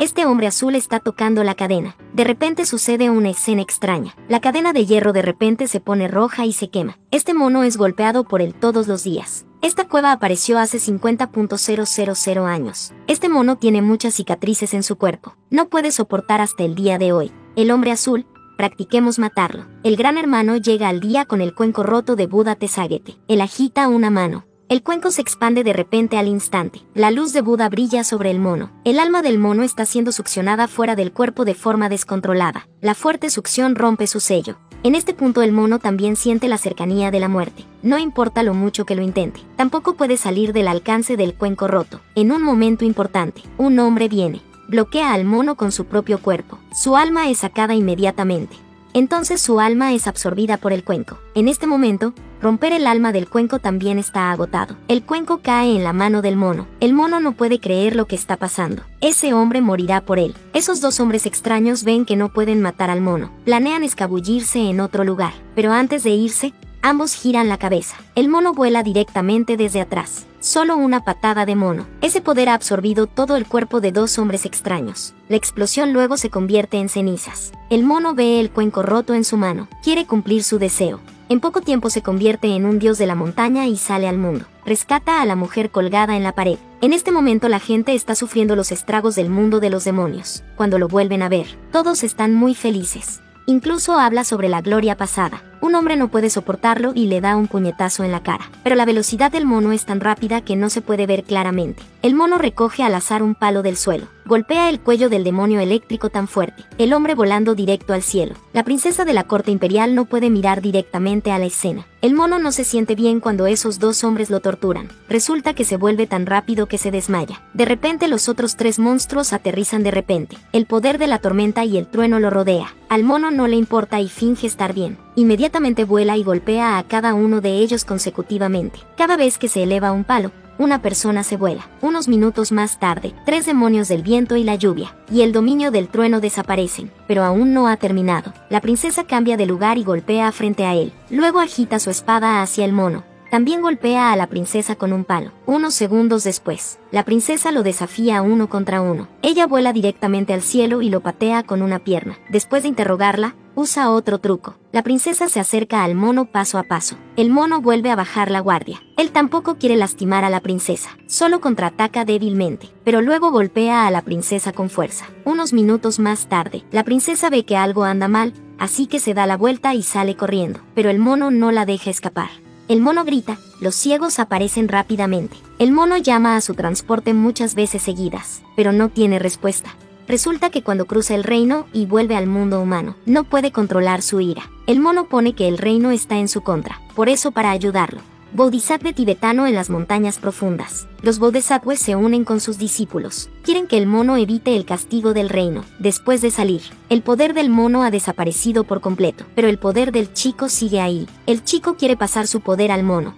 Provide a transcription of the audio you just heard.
Este hombre azul está tocando la cadena. De repente sucede una escena extraña. La cadena de hierro de repente se pone roja y se quema. Este mono es golpeado por él todos los días. Esta cueva apareció hace 50.000 años. Este mono tiene muchas cicatrices en su cuerpo. No puede soportar hasta el día de hoy. El hombre azul, practiquemos matarlo. El gran hermano llega al día con el cuenco roto de Buda Tesaguete. Él agita una mano. El cuenco se expande de repente al instante. La luz de Buda brilla sobre el mono. El alma del mono está siendo succionada fuera del cuerpo de forma descontrolada. La fuerte succión rompe su sello. En este punto el mono también siente la cercanía de la muerte. No importa lo mucho que lo intente. Tampoco puede salir del alcance del cuenco roto. En un momento importante, un hombre viene. Bloquea al mono con su propio cuerpo. Su alma es sacada inmediatamente. Entonces su alma es absorbida por el cuenco. En este momento, romper el alma del cuenco también está agotado. El cuenco cae en la mano del mono. El mono no puede creer lo que está pasando. Ese hombre morirá por él. Esos dos hombres extraños ven que no pueden matar al mono. Planean escabullirse en otro lugar. Pero antes de irse, ambos giran la cabeza. El mono vuela directamente desde atrás. Solo una patada de mono. Ese poder ha absorbido todo el cuerpo de dos hombres extraños. La explosión luego se convierte en cenizas. El mono ve el cuenco roto en su mano. Quiere cumplir su deseo. En poco tiempo se convierte en un dios de la montaña y sale al mundo. Rescata a la mujer colgada en la pared. En este momento la gente está sufriendo los estragos del mundo de los demonios. Cuando lo vuelven a ver, todos están muy felices. Incluso habla sobre la gloria pasada. Un hombre no puede soportarlo y le da un puñetazo en la cara. Pero la velocidad del mono es tan rápida que no se puede ver claramente. El mono recoge al azar un palo del suelo. Golpea el cuello del demonio eléctrico tan fuerte. El hombre volando directo al cielo. La princesa de la corte imperial no puede mirar directamente a la escena. El mono no se siente bien cuando esos dos hombres lo torturan. Resulta que se vuelve tan rápido que se desmaya. De repente los otros tres monstruos aterrizan de repente. El poder de la tormenta y el trueno lo rodea. Al mono no le importa y finge estar bien. Inmediatamente vuela y golpea a cada uno de ellos consecutivamente. Cada vez que se eleva un palo, una persona se vuela. Unos minutos más tarde, tres demonios del viento y la lluvia, y el dominio del trueno desaparecen, pero aún no ha terminado. La princesa cambia de lugar y golpea frente a él. Luego agita su espada hacia el mono. También golpea a la princesa con un palo. Unos segundos después, la princesa lo desafía uno contra uno. Ella vuela directamente al cielo y lo patea con una pierna. Después de interrogarla, usa otro truco. La princesa se acerca al mono paso a paso. El mono vuelve a bajar la guardia. Él tampoco quiere lastimar a la princesa, solo contraataca débilmente, pero luego golpea a la princesa con fuerza. Unos minutos más tarde, la princesa ve que algo anda mal, así que se da la vuelta y sale corriendo, pero el mono no la deja escapar. El mono grita, los ciegos aparecen rápidamente. El mono llama a su transporte muchas veces seguidas, pero no tiene respuesta. Resulta que cuando cruza el reino y vuelve al mundo humano, no puede controlar su ira. El mono pone que el reino está en su contra, por eso para ayudarlo. Bodhisattva tibetano en las montañas profundas. Los bodhisattvas se unen con sus discípulos. Quieren que el mono evite el castigo del reino. Después de salir, el poder del mono ha desaparecido por completo, pero el poder del chico sigue ahí. El chico quiere pasar su poder al mono.